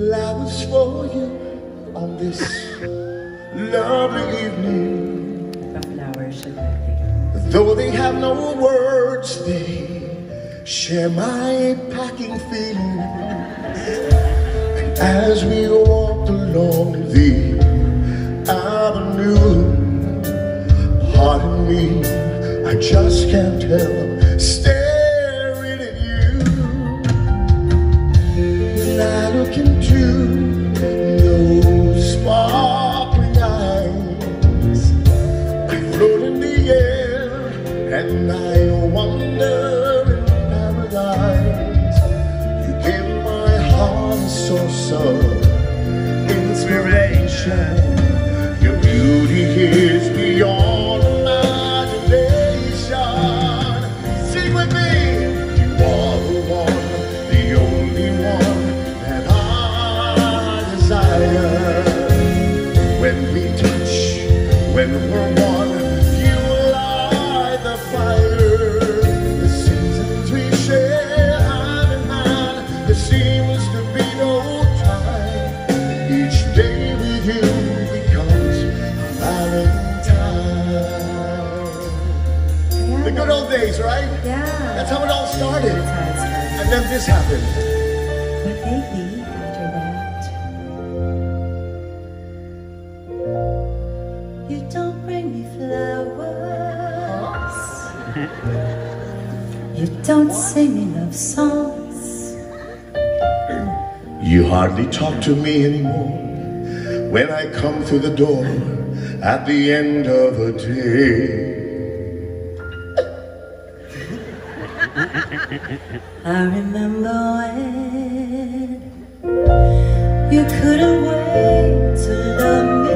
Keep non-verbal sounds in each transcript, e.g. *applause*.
flowers for you on this lovely evening. The flowers Though they have no words, they share my packing feelings. And as we walked along the avenue, pardon me, I just can't help days, right? Yeah. That's how it all started. That's how it started. And then this happened. But lately, after that, you don't bring me flowers. you don't sing me love songs. You hardly talk to me anymore when I come through the door at the end of a day. I remember when you couldn't wait to love me.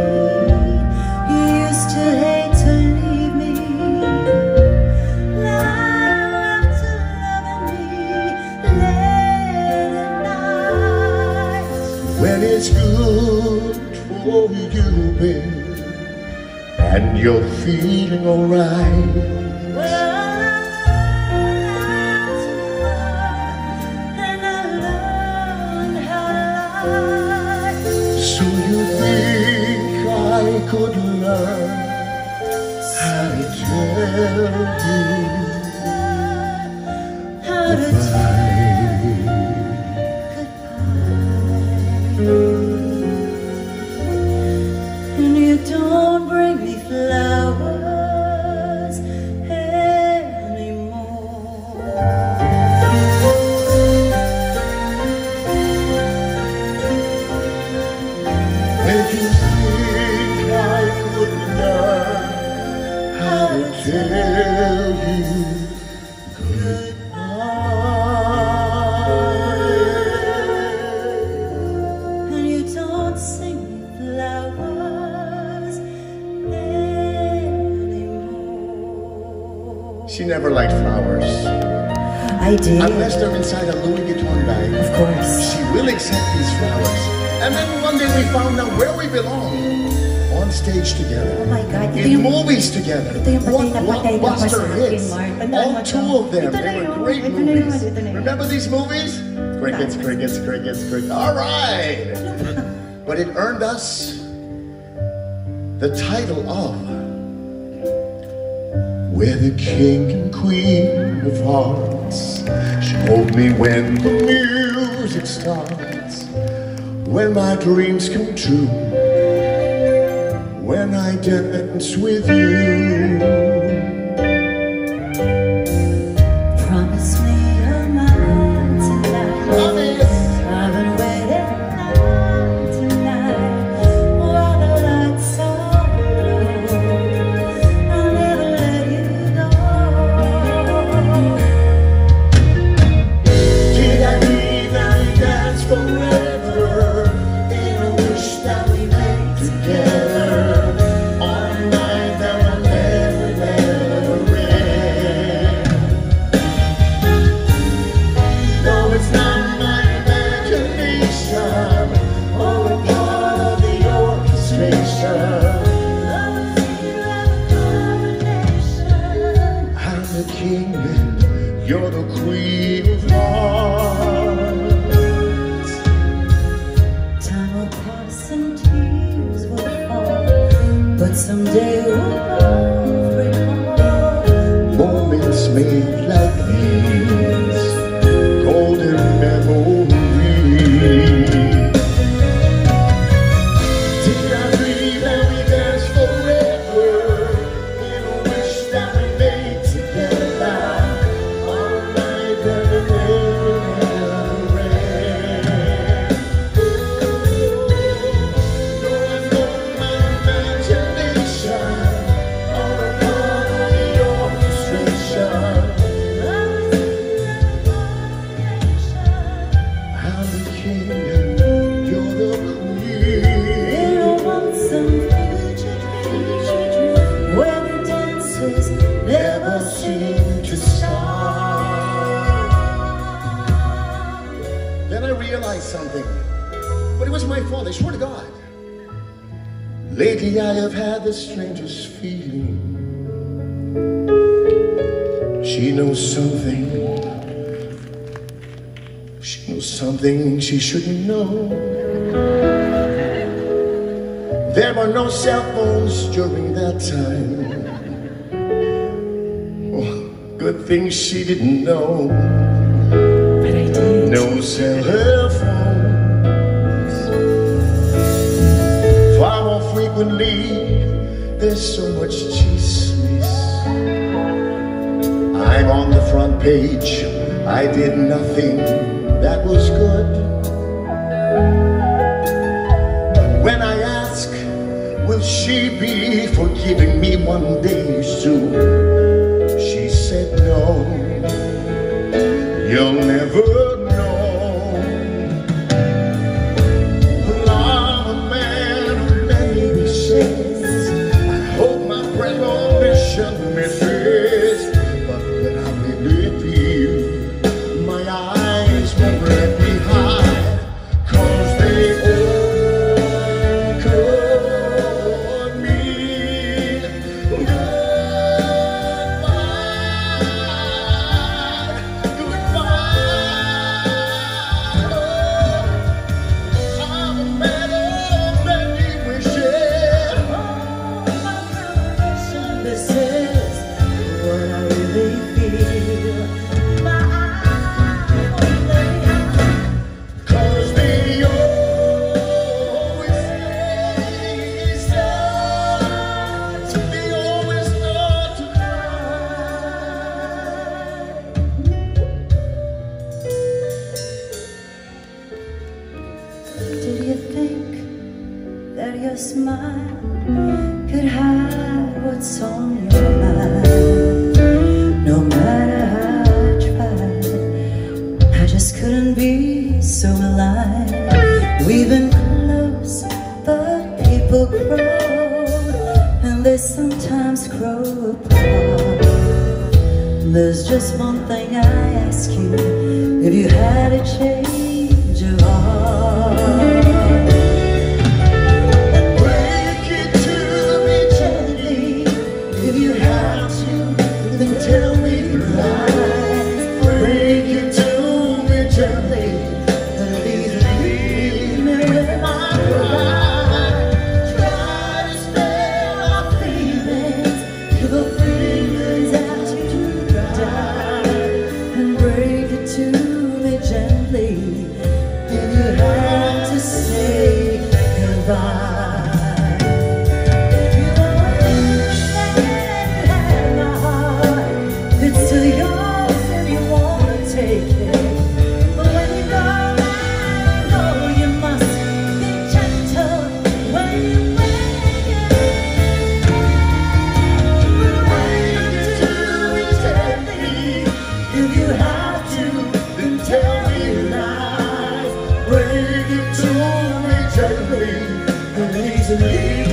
You used to hate to leave me. You're to loving me late at night. When it's good for you, babe, and you're feeling alright. 사랑이 살게 I did. Unless they're inside a Louis Vuitton bag. Of course. She will accept these flowers. And then one day we found out where we belong. On stage together. Oh my God, In yung- movies together. ito yung patay What na patay na blockbuster pa sa akin, hits. All two of them. They were great movies. yun. Ito na yun. Remember these movies? Crickets, crickets, crickets, crickets. All right. *laughs* but it earned us the title of We're the king and queen of hearts. Show me when the music starts, when my dreams come true, when I dance with you. Lately I have had the strangest feeling. She knows something. She knows something she shouldn't know. There were no cell phones during that time. Oh, Good thing she didn't know. But I did. No cell believe there's so much chismis. I'm on the front page. I did nothing that was good. But when I ask, will she be forgiving me one day soon? She said no. You'll never We've been close, but people grow And they sometimes grow apart. There's just one thing I ask you. If you had a chance easily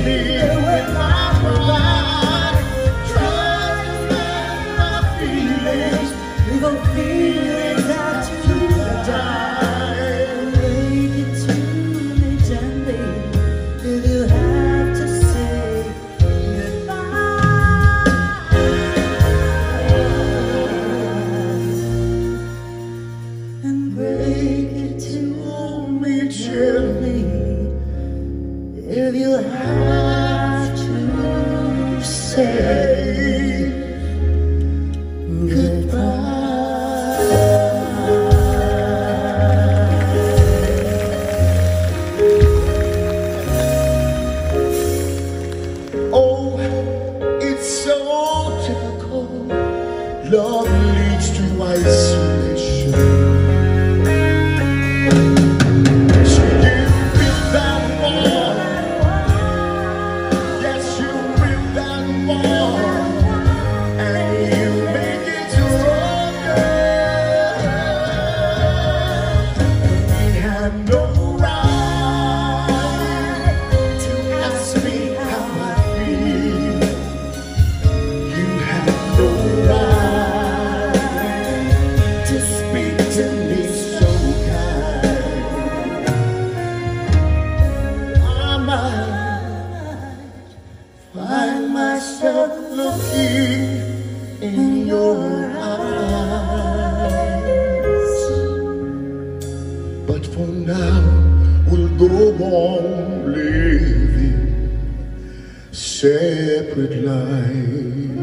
separate lives.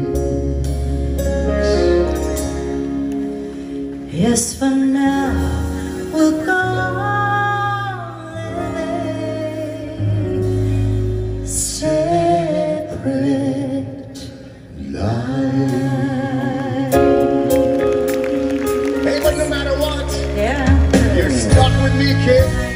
Yes, for now we'll go on separate lives. Hey, but no matter what, yeah. you're stuck with me, kid.